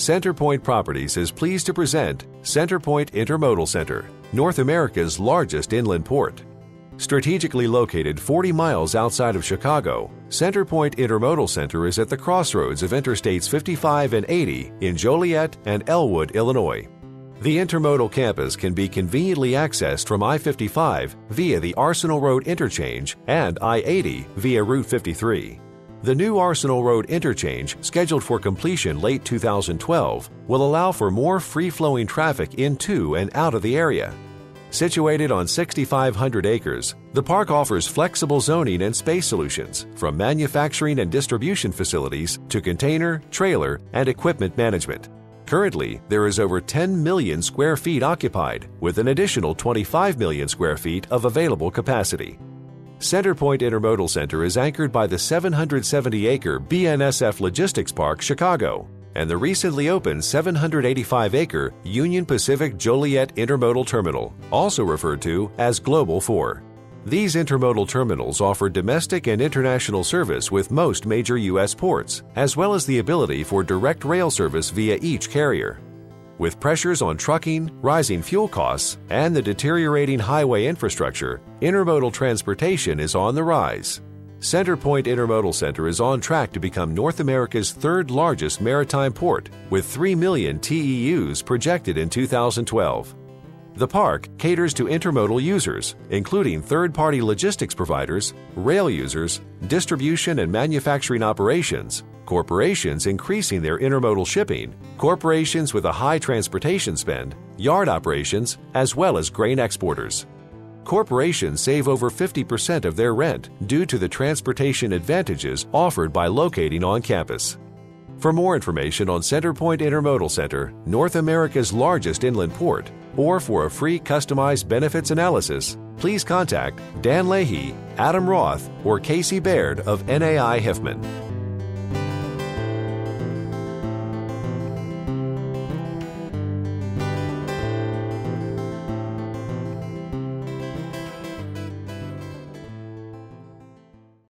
Centerpoint Properties is pleased to present Centerpoint Intermodal Center, North America's largest inland port. Strategically located 40 miles outside of Chicago, Centerpoint Intermodal Center is at the crossroads of Interstates 55 and 80 in Joliet and Elwood, Illinois. The intermodal campus can be conveniently accessed from I 55 via the Arsenal Road interchange and I 80 via Route 53. The new Arsenal Road interchange, scheduled for completion late 2012, will allow for more free flowing traffic into and out of the area. Situated on 6,500 acres, the park offers flexible zoning and space solutions, from manufacturing and distribution facilities to container, trailer, and equipment management. Currently, there is over 10 million square feet occupied, with an additional 25 million square feet of available capacity. Centerpoint Intermodal Center is anchored by the 770 acre BNSF Logistics Park, Chicago, and the recently opened 785 acre Union Pacific Joliet Intermodal Terminal, also referred to as Global 4. These intermodal terminals offer domestic and international service with most major U.S. ports, as well as the ability for direct rail service via each carrier. With pressures on trucking, rising fuel costs, and the deteriorating highway infrastructure, intermodal transportation is on the rise. Centerpoint Intermodal Center is on track to become North America's third largest maritime port, with 3 million TEUs projected in 2012. The park caters to intermodal users, including third party logistics providers, rail users, distribution and manufacturing operations, corporations increasing their intermodal shipping, corporations with a high transportation spend, yard operations, as well as grain exporters. Corporations save over 50% of their rent due to the transportation advantages offered by locating on campus. For more information on Centerpoint Intermodal Center, North America's largest inland port, or for a free customized benefits analysis, please contact Dan Leahy, Adam Roth, or Casey Baird of NAI Hiffman.